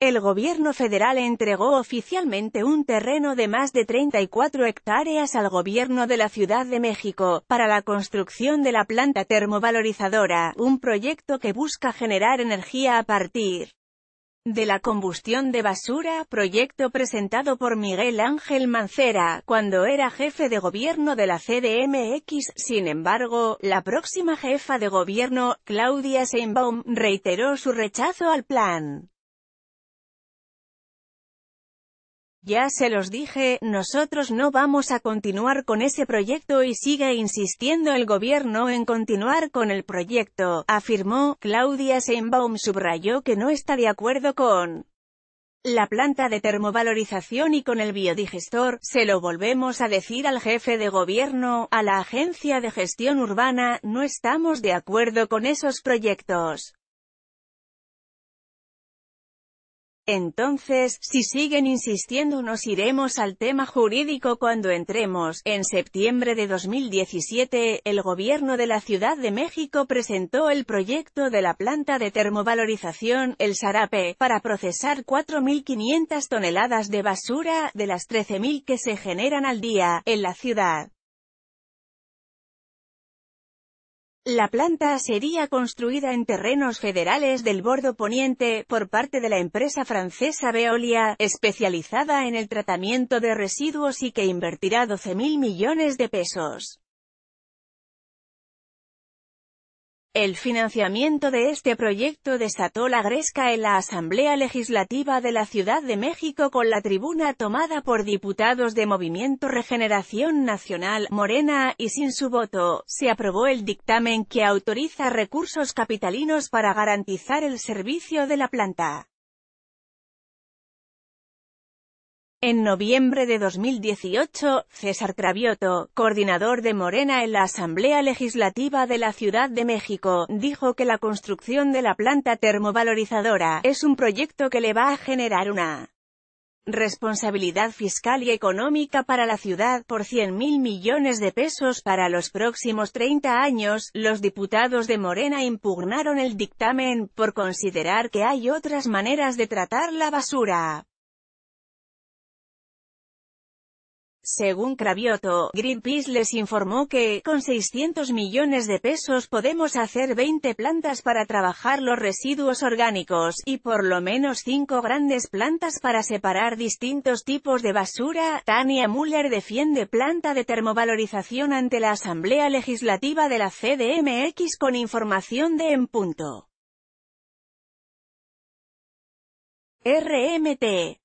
El gobierno federal entregó oficialmente un terreno de más de 34 hectáreas al gobierno de la Ciudad de México, para la construcción de la planta termovalorizadora, un proyecto que busca generar energía a partir de la combustión de basura, proyecto presentado por Miguel Ángel Mancera, cuando era jefe de gobierno de la CDMX. Sin embargo, la próxima jefa de gobierno, Claudia Sheinbaum, reiteró su rechazo al plan. Ya se los dije, nosotros no vamos a continuar con ese proyecto y sigue insistiendo el gobierno en continuar con el proyecto, afirmó. Claudia Sheinbaum subrayó que no está de acuerdo con la planta de termovalorización y con el biodigestor, se lo volvemos a decir al jefe de gobierno, a la Agencia de Gestión Urbana, no estamos de acuerdo con esos proyectos. Entonces, si siguen insistiendo nos iremos al tema jurídico cuando entremos. En septiembre de 2017, el gobierno de la Ciudad de México presentó el proyecto de la planta de termovalorización, el Sarape, para procesar 4.500 toneladas de basura, de las 13.000 que se generan al día, en la ciudad. La planta sería construida en terrenos federales del Bordo Poniente, por parte de la empresa francesa Veolia, especializada en el tratamiento de residuos y que invertirá 12.000 millones de pesos. El financiamiento de este proyecto desató la gresca en la Asamblea Legislativa de la Ciudad de México con la tribuna tomada por diputados de Movimiento Regeneración Nacional, Morena, y sin su voto, se aprobó el dictamen que autoriza recursos capitalinos para garantizar el servicio de la planta. En noviembre de 2018, César Cravioto, coordinador de Morena en la Asamblea Legislativa de la Ciudad de México, dijo que la construcción de la planta termovalorizadora es un proyecto que le va a generar una responsabilidad fiscal y económica para la ciudad por 100 mil millones de pesos para los próximos 30 años, los diputados de Morena impugnaron el dictamen, por considerar que hay otras maneras de tratar la basura. Según Cravioto, Greenpeace les informó que, con 600 millones de pesos podemos hacer 20 plantas para trabajar los residuos orgánicos, y por lo menos 5 grandes plantas para separar distintos tipos de basura. Tania Müller defiende planta de termovalorización ante la Asamblea Legislativa de la CDMX con información de En Punto. RMT